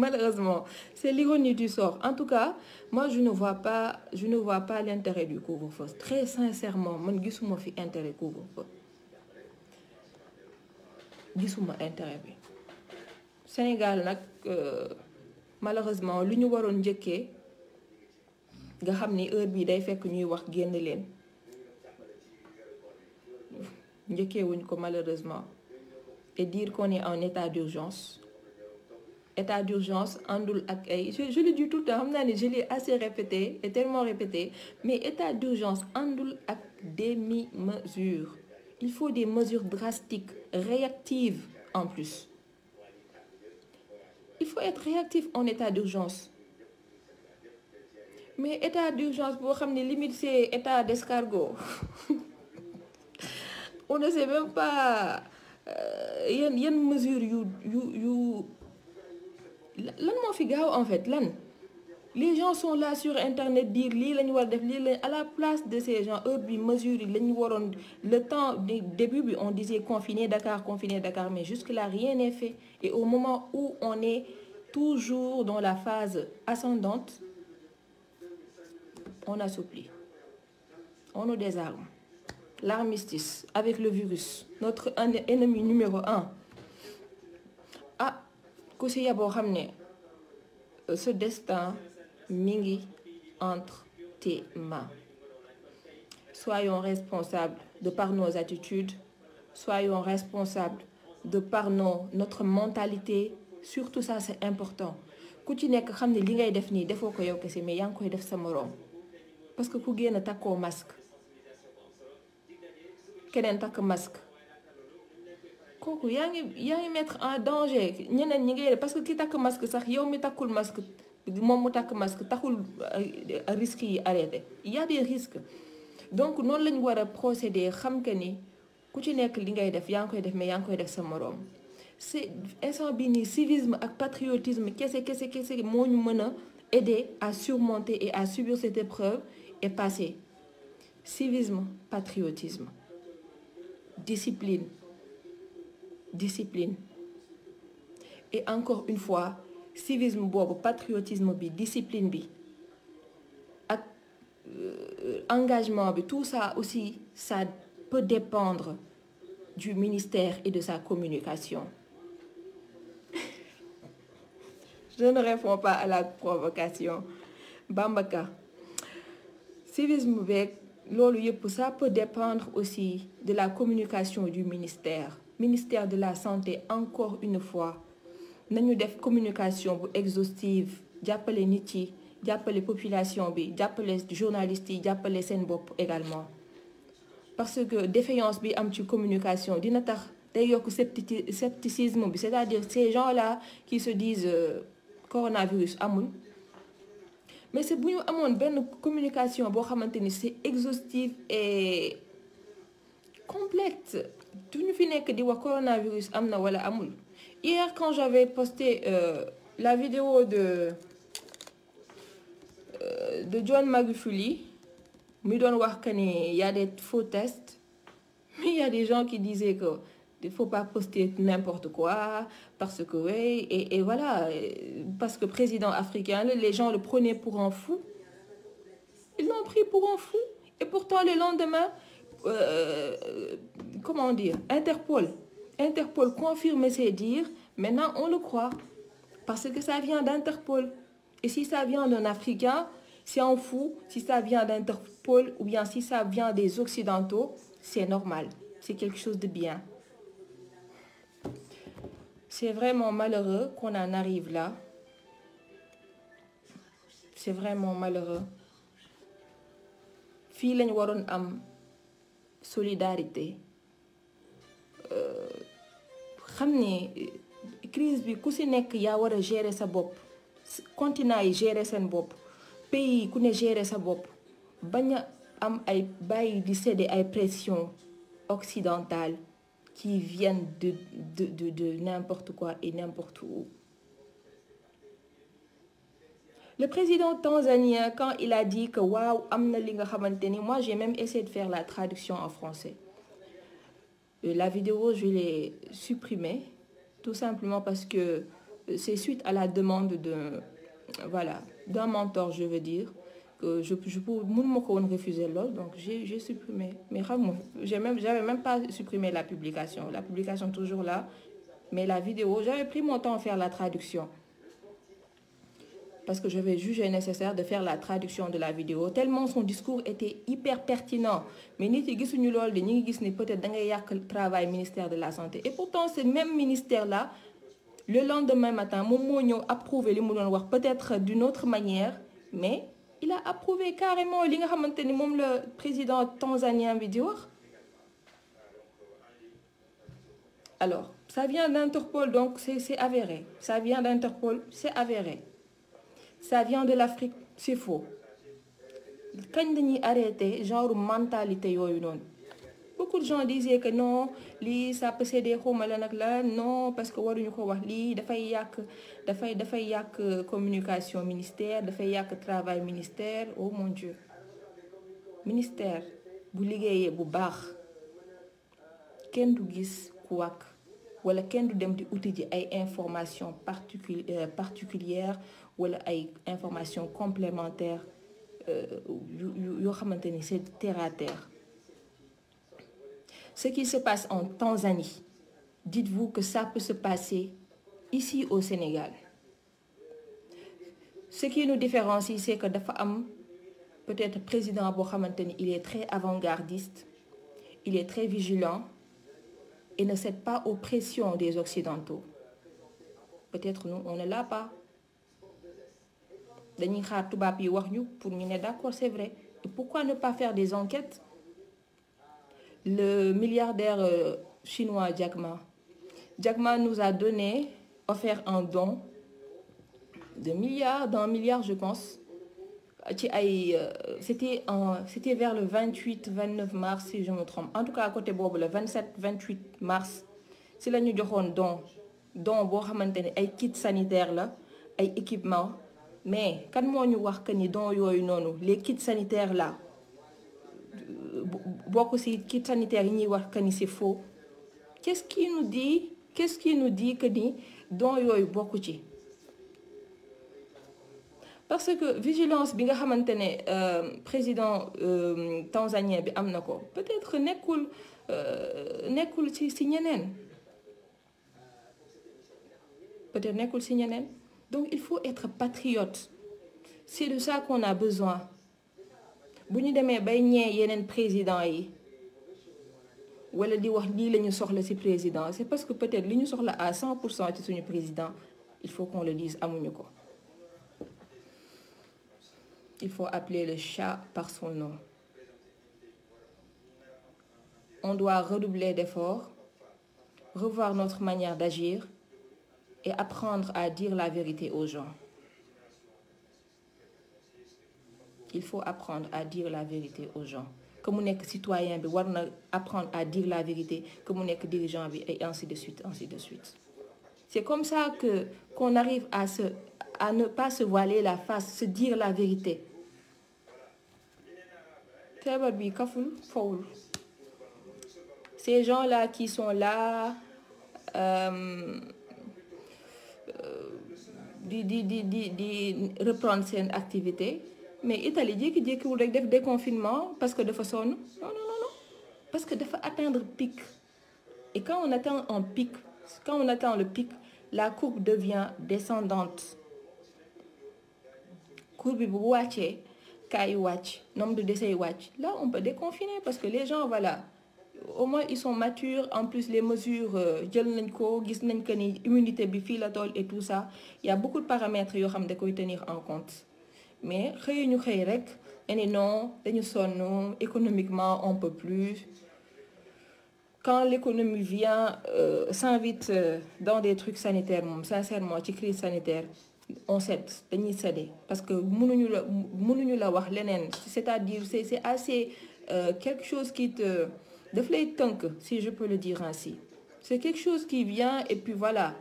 malheureusement. C'est l'ironie du sort. En tout cas moi je ne vois pas je ne vois pas l'intérêt du couvre-feu. Très sincèrement man gisuma fi intérêt couvre-feu. Gisuma intérêt bi. Sénégal nag malheureusement lu ñu waroon njëkkee nga xam ni heure bii day fekk ñuy wax génn leen. Njëkkee wuñ malheureusement. Et dire qu'on est en état d'urgence état d'urgence ak je je le dis tout le temps je l'ai assez répété et tellement répété mais état d'urgence àndul ak demi-mesure il faut des mesures drastiques réactives en plus. Il faut être réactif en état d'urgence. Mais état d'urgence boo xam ne limite c'est état d'escargot. On ne sait même pas mesures yu yu yu lan fi en fait lan? Les gens sont là sur internet dire à la place de ces gens heure bi waroon le temps du début on disait confiner Dakar confiner Dakar mais jusque là rien n'est fait. Et au moment où on est toujours dans la phase ascendante on assouplit. On nous désarme. L'armistice avec le virus notre ennemi numéro un ku si yaboo ce destin mi entre tes mains. Soyons responsables de par nos attitudes soyons responsables de par nos notre mentalité. Surtout ça c'est important. Ku ci nekk xam ne li ngay def nii defoo ko yow kese mais yaa ngi koy def parce que ku génn takkoo masque. Keneen takk masque kooku yaa ngi yaa en danger parce que ki masque sax yow masque masque il y a des risques. Donc noonu lañu war a procéder xam que ni ku ci c'est instant nii civisme ak patriotisme aider à surmonter et à subir cette épreuve et passer. Civisme patriotisme discipline discipline. Et encore une fois civisme patriotisme discipline ak engagement tout ça aussi ça peut dépendre du ministère et de sa communication. Je ne réponds pas à la provocation. Bambaka civisme ça peut dépendre aussi de la communication du ministère ministère de la santé encore une fois nañu def communication bu exhaustive jàppale nit yi jàppale population bi jàppale journalistes yi jàppale seen bopp également. Parce que défaillance bi am ci communication dina tax scepticisme c'est-à-dire ces gens-là qui se disent euh, coronavirus amul. Mais c'est bu ñu amoon benn communication c'est exhaustive et complète du ñu fi nekk di wax coronavirus wala hier quand j'avais posté euh, la vidéo de euh, de John Magufuli ni y a des faux tests mais il y a des gens qui disaient que il faut pas poster n'importe quoi parce que oui et, et voilà parce que président africain les gens le prenaient pour un fou. Ils l'ont pris pour un fou. Et pourtant le lendemain euh, comment dire Interpol. Interpol confirme ses dires maintenant on le croit parce que ça vient d'Interpol. Et si ça vient d'un Africain c'est un fou si ça vient d'Interpol ou bien si ça vient des Occidentaux c'est normal. C'est quelque chose de bien. C'est vraiment malheureux qu'on en arrive là. C'est vraiment malheureux solidarité. Xam ne crise bi ku si nekk yaa war a gérer sa bopp. Continent yi gérer seen bopp. Pays yi ku ne gérer sa bopp. Bañ a am ay bàyyi di céder ay pression occidentale qui viennent de de de de n'importe quoi et n'importe où le président tanzanien quand il a dit que waaw am na li nga xamante ni moi j'ai même essayé de faire la traduction en français. La vidéo je l'ai supprimée tout simplement parce que c'est suite à la demande de voilà d'un mentor je veux dire que je je woon refuser lool donc j'ai supprimé. Mais j'ai même j'avais même pas supprimé la publication. La publication toujours là mais la vidéo j'avais pris mon temps à faire la traduction parce que j'avais jugé nécessaire de faire la traduction de la vidéo. Tellement son discours était hyper pertinent. Mais nit yi gisuñu loolu peut-être da ngay yàq travail ministère de la santé. Et pourtant ce même ministère là le lendemain matin moom moo ñëw approuver li peut-être d'une autre manière mais il a approuvé carrément le président tanzanien bi di wax. Alors ça vient d'Interpol donc c'est avéré. Ça vient d'Interpol c'est avéré ça vient de l'Afrique c'est faux. Kañ dañuy arrêter genre mentalité beaucoup de gens disaient que non ça peut céder non parce que waruñu ko wax. Lii dafay yàq dafay dafay yàq communication ministère dafay yàq travail ministère. Oh mon Dieu. Ministère bu liggéeyee bu baax. Kenn du gis ku wala kenn du dem di uti ji ay informations particuli particulières wala ay yoo xamante ni c'est terre à terre. Ce qui se passe en Tanzanie dites-vous que ça peut se passer ici au Sénégal. Ce qui nous différencie c'est que dafa peut-être président boo il est très avant-gardiste il est très vigilant et ne cède pas aux pressions des Occidentaux. Peut-être nous on ne l'a pas. Pour d'accord c'est vrai. Pourquoi ne pas faire des enquêtes? Le milliardaire euh, chinois Jack Ma. Jack Ma nous a donné offert un don de milliards d'un milliard je pense ci ay c'était vers le 28 29 mars si je me trompe. En tout cas à côté boobu le 27 28 mars si la ñu joxoon don don kits sanitaires la ay équipements. Mais kan moo ñu que les kits sanitaires là kits sanitaires que c'est faux. Qu'est-ce qui nous dit qu'est-ce qui nous dit que ni don parce que vigilance bi nga xamante ne président tanzanien bi am ko peut-être nekkul nekkul ci ci ñeneen. Peut-être nekkul ci ñeneen. Donc il faut être patriote. C'est de ça qu'on a besoin. Bu ñu demee bay ñee yeneen président yi wala di wax lii la ñu soxla ci président c'est parce que peut-être li ñu soxla à 100 pour cent ci suñu président il faut qu'on le dise amuñu ko il faut appeler le chat par son nom. On doit redoubler d'efforts revoir notre manière d'agir et apprendre à dire la vérité aux gens. Il faut apprendre à dire la vérité aux gens. Que mu nekk citoyen bi na apprendre à dire la vérité que mu nekk dirigeant et ainsi de suite ainsi de suite. C'est comme ça que qu'on arrive à à ne pas se voiler la face se dire la vérité ces gens-là qui sont là euh, di reprendre seen activité. Mais Italie jékki-jékkiwul rek def déconfinement parce que dafa sonn. Non non non non. Parce que dafa atteindre pic. Et quand on atteint un pic quand on atteint le pic la courbe devient descendante. Courbe yi wàcc nombre de décès wàcc. Là on peut déconfiner parce que les gens voilà au moins ils sont matures. En plus les mesures toll et tout ça. Il y a beaucoup de paramètres ne da koy tenir en compte. Mais rek ne non dañu sonn économiquement on peut plus. Quand l'économie vient euh, s'invite euh, dans des trucs sanitaires sincèrement crise sanitaire on cède dañuy parce que la c'est-à-dire c'est c'est assez euh, quelque chose qui te daf lay tënk si je peux le dire ainsi. C'est quelque chose qui vient et puis voilà.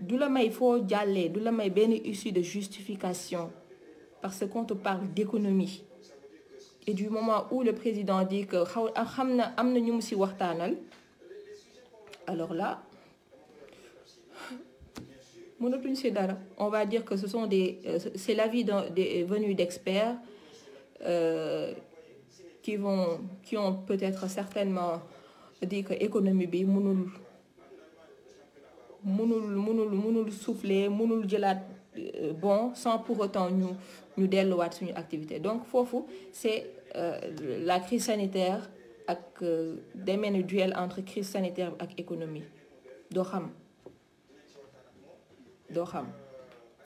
Du la may foo jàllee du la may benn issue de justification. Parce qu'on te parle d'économie. Et du moment où le président dit que alors là on va dire que ce sont des c'est l'avis des venus d'experts euh, qui vont qui ont peut-être certainement dit que économie bi mënul mënul mënul mënul souffler bon sans pour autant ñu ñu delluwaat suñu activité. Donc foofu c'est euh, la crise sanitaire ak day mel ni duel entre crise sanitaire ak économie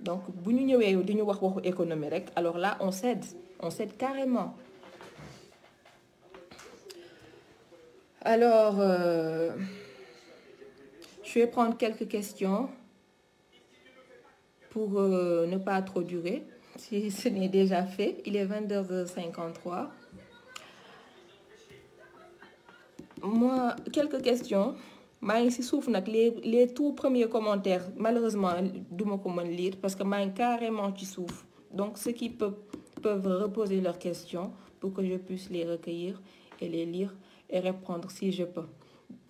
donc bu ñu ñëwee di alors là on cède on cède carrément. Alors euh, je vais prendre quelques questions pour euh, ne pas trop durer si ce n'est déjà fait. Il est 22h53 moi quelques questions maa ngi les tout premiers commentaires malheureusement duma ko mën lire parce que maa ngi carrément ci suuf. Donc ceux qui peuvent peuvent reposer leurs questions pour que je puisse les recueillir et les lire et répondre si je peux.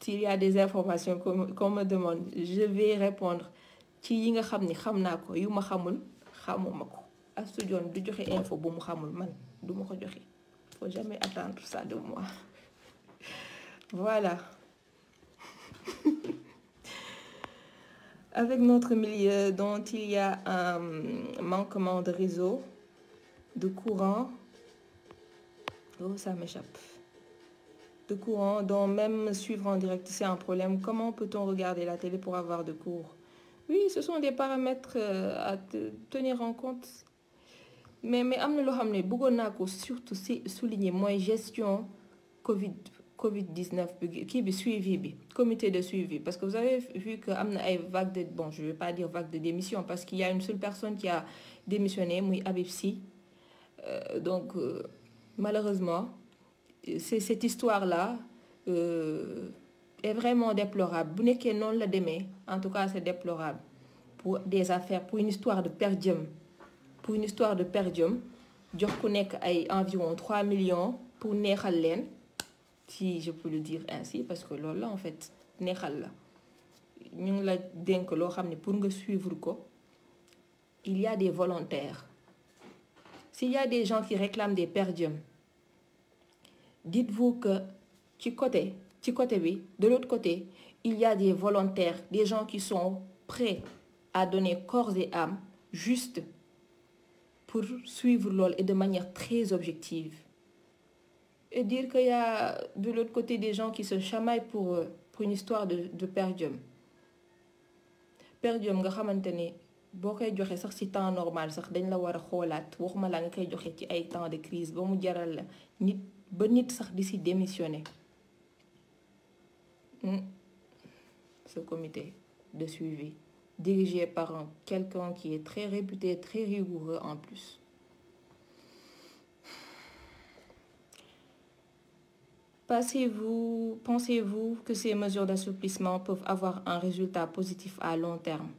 S'il y a des informations qu'on me demande je vais répondre ci yi yu info faut jamais attendre ça de moi. Voilà avec notre milieu dont il y a un manquement de réseau de courant oh ça m'échappe. De courant dont même suivre en direct c'est un problème. Comment peut-on regarder la télé pour avoir de cours? Oui ce sont des paramètres à tenir en compte. Mais mais am surtout si souligner mooy gestion Covid Covid 19 bi kii bi suivi comité de suivi parce que vous avez vu que am na ay vague de bon je vais pas dire vague de démission parce qu'il y a une seule personne qui a démissionné muy euh, donc euh, malheureusement cette histoire là euh, est vraiment déplorable. Bu nekkee noonu la en tout cas c'est déplorable. Pour des affaires pour une histoire de per diem pour une histoire de per diem jox ku environ 3 millions pour neexal leen si je peux le dire ainsi parce que loolu la en fait la. Pour nga suivre il y a des volontaires. S'il y a des gens qui réclament des per diem dites-vous que ci côté ci côté bi de l'autre côté il y a des volontaires des gens qui sont prêts à donner corps et âme juste pour suivre loolu et de manière très objective et dire qu'il y a de l'autre côté des gens qui se chamaillent pour pour une histoire de de per diem per diem nga xamante ni boo temps normal a de crise démissionner. Ce comité de suivi dirigé par un quelqu'un qui est très réputé très rigoureux en plus Pensez-vous, que ces mesures d'assouplissement peuvent avoir un résultat positif à long terme?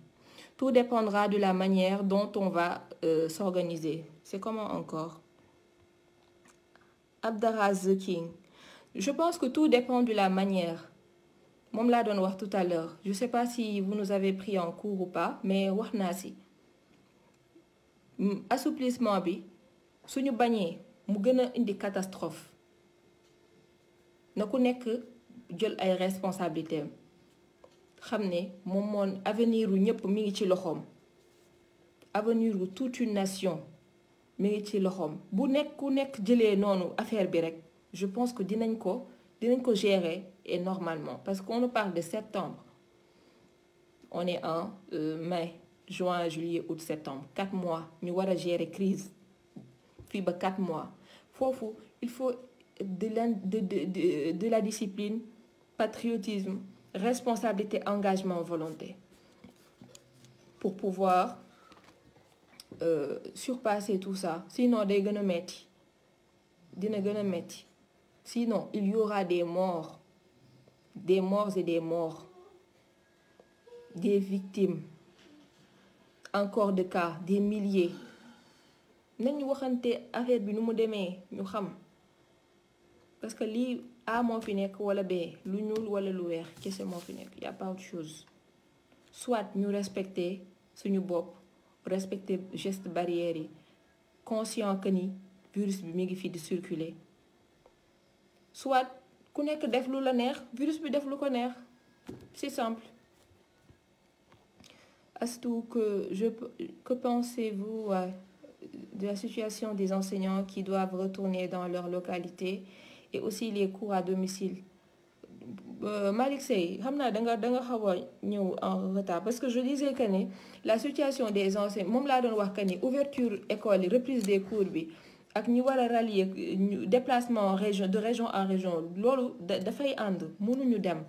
Tout dépendra de la manière dont on va euh, s'organiser. C'est comment encore? Abdaraz. Je pense que tout dépend de la manière. moom laa doon wax tout à l'heure je sais pas si vous nous avez pris en cours ou pas mais wax assouplissement bi suñu bañee mu catastrophe na ku nekk jël ay responsabilités xam ne moom moon avenir u ñëpp mi ngi ci loxoom. Avenir toute une nation mi ngi ci loxoom. Bu nekk ku nekk jëlee noonu affaire bi rek je pense que dinañ ko dinañ ko gérer et normalement. Parce qu'on nous parle de septembre. On est en euh, mai juin juillet août septembre. Quatre mois ñu war gérer crise. Fii ba quatre mois. Foofu il faut de la discipline patriotisme responsabilité engagement volonté. Pour pouvoir euh, surpasser tout ça. Sinon metti. Sinon il y aura des morts. Des morts et des morts. Des victimes. Encore de cas des milliers. Affaire bi nu mu demee ñu xam parce que lii A moo fi nekk wala B lu ñuul wala lu weex kese fi nekk a pas autre chose. Soit ñu respecter suñu bopp respecter geste barrière yi conscient que ni virus bi mi ngi fi di circuler. Soit ku nekk def lu la neex virus bi def lu ko c'est simple. Astou que je que pensez-vous de la situation des enseignants qui doivent retourner dans leur localité et aussi les cours à domicile. Malick Sey xam naa da nga da nga xaw en retard parce que je disais que ne la situation des enseignants moom laa doon wax que ouverture école yi reprise des cours bi ak ñi war a rallier déplacement région de région en région loolu dafay ànd mënuñu dem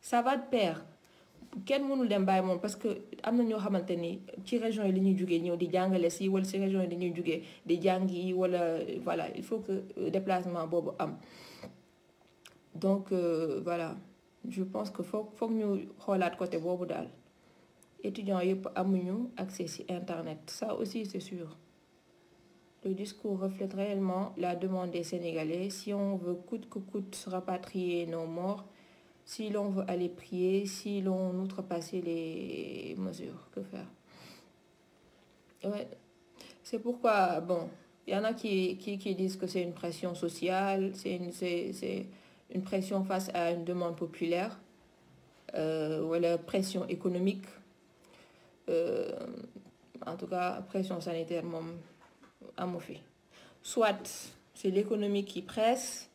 ça va de pair. Kenn mënul dem bàyyi moom parce que am na ñoo xamante région yi li ñuy jugee ñëw di jàngale si wala si région yi dañuy jugee di jàngi wala voilà il faut que déplacement boobu am donc euh, voilà. Je pense que foog foog ñu xoolaat côté boobu étudiants yëpp accès ci internet. Ça aussi c'est sûr. Le discours reflète réellement la demande des Sénégalais. Si on veut coûte que coûte rapatrier nos morts si l'on veut aller prier si l'on outrepasser les mesures que faire? Ouais. C'est pourquoi bon il y en a qui qui disent que c'est une pression sociale c'est une c'est une pression face à une demande populaire euh, wala pression économique euh, en tout cas pression sanitaire moom amu fi soit c'est l'économie qui presse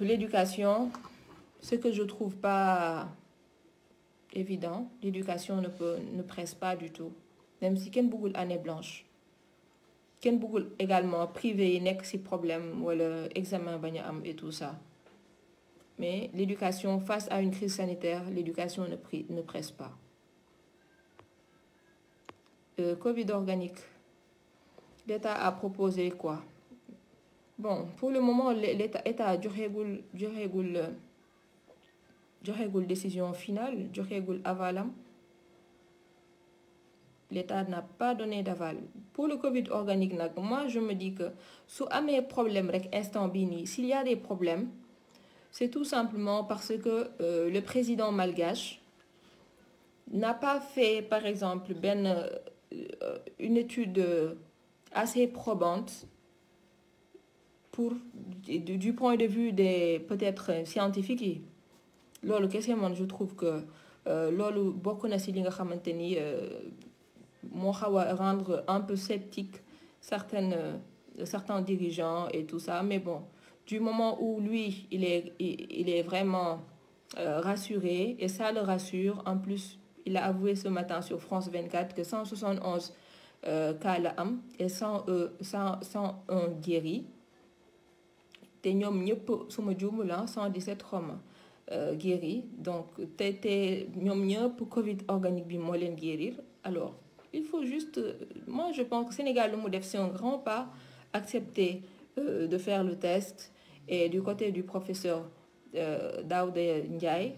l'éducation ce que je trouve pas évident l'éducation ne presse pas du tout même si kenn bëggul année blanche kenn également privé yi nekk ci problème wala examen bañ a am et tout ça. Mais l'éducation face à une crise sanitaire l'éducation ne ne presse pas. Euh, Covid organique. l'État a proposé quoi? Bon pour le moment l'État état joxeegul joxeegul joxeegul décision finale joxeegul avalam l'État n'a pas donné d'aval. Pour le Covid organique moi je me dis que su amee problème rek instant bii nii s'il y a des problèmes c'est tout simplement parce que euh, le président malgache n'a pas fait par exemple benn euh, une étude assez probante pour du, point de vue des peut-être scientifiques yi. Loolu kese man je trouve que euh, loolu bokk na ci a rendre un peu sceptique certaines certains dirigeants et tout ça. Mais bon du moment où lui il est il est vraiment euh, rassuré et ça le rassure. En plus il a avoué ce matin sur France 24 que 171 euh, cas la et 100 euh, 100 101 guéris. Te ñoom ñëpp suma juumul la 117 xoma guéris. Donc te te ñoom ñëpp Covid organique bi guérir. Alors il faut juste moi je pense que Sénégal lu mu def c'est un grand pas accepter euh, de faire le test. Et du côté du professeur euh, Daouda Ndiaye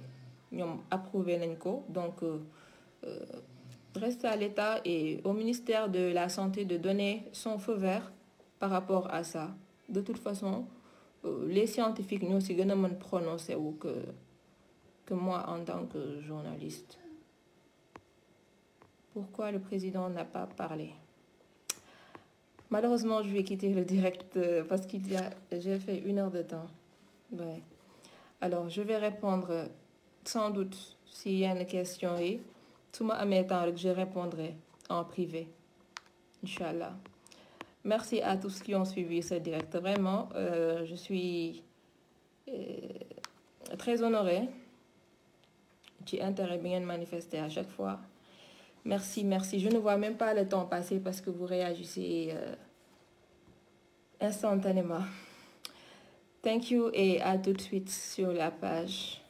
ñoom approuvé nañ ko. Donc euh, reste à l'État et au ministère de la Santé de donner son feu vert par rapport à ça. De toute façon les scientifiques ñoo ci gën a mën prononcer wu que que moi en tant que journaliste pourquoi le président n'a pas parlé? Malheureusement je vais quitter le direct parce qu'il y a j'ai fait une heure de temps. Ouais. alors je vais répondre sans doute si yenn question yi su ma amee temps rek je répondrai en privé Inch'Allah. Merci à tous qui ont suivi ce direct. Vraiment euh, je suis très honorée. Ci intérêt bi ngeen manifester à chaque fois merci merci. Je ne vois même pas le temps passer parce que vous réagissez euh, instantanément. Thank you et à tout de suite sur la page